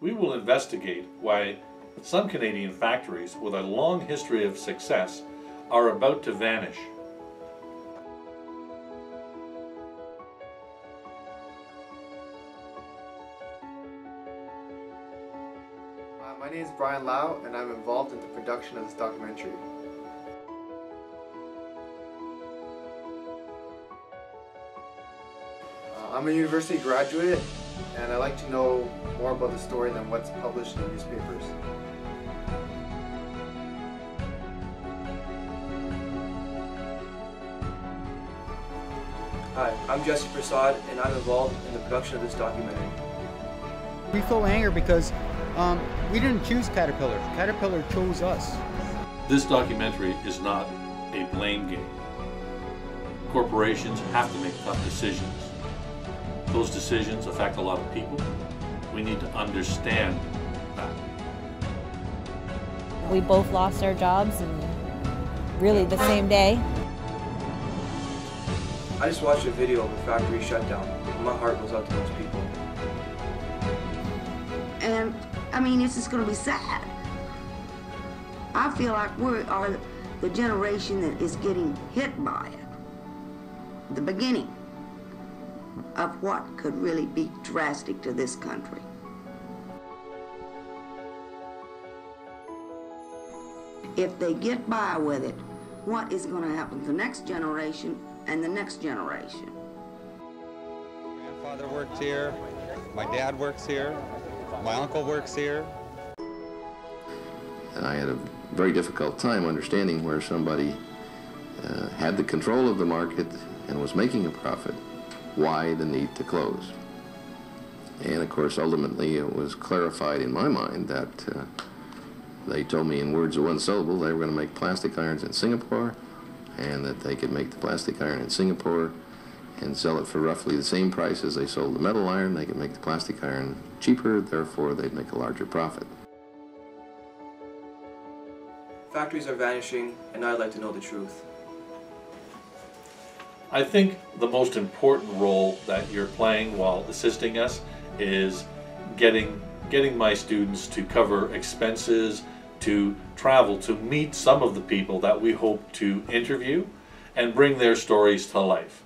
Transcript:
we will investigate why some Canadian factories with a long history of success are about to vanish. Uh, my name is Brian Lau, and I'm involved in the production of this documentary. Uh, I'm a university graduate, and I like to know more about the story than what's published in the newspapers. Hi, I'm Jesse Prasad, and I'm involved in the production of this documentary. We feel anger because um, we didn't choose Caterpillar. Caterpillar chose us. This documentary is not a blame game. Corporations have to make tough decisions. Those decisions affect a lot of people. We need to understand that. We both lost our jobs and really the same day. I just watched a video of a factory shutdown, and my heart goes out to those people. And I mean, it's just going to be sad. I feel like we are the generation that is getting hit by it. The beginning of what could really be drastic to this country. If they get by with it, what is going to happen to the next generation and the next generation? My grandfather worked here, my dad works here, my uncle works here. And I had a very difficult time understanding where somebody uh, had the control of the market and was making a profit, why the need to close. And of course, ultimately, it was clarified in my mind that uh, they told me in words of one syllable they were going to make plastic irons in Singapore and that they could make the plastic iron in Singapore and sell it for roughly the same price as they sold the metal iron. They could make the plastic iron cheaper, therefore they'd make a larger profit. Factories are vanishing, and I'd like to know the truth. I think the most important role that you're playing while assisting us is getting getting my students to cover expenses, to travel, to meet some of the people that we hope to interview and bring their stories to life.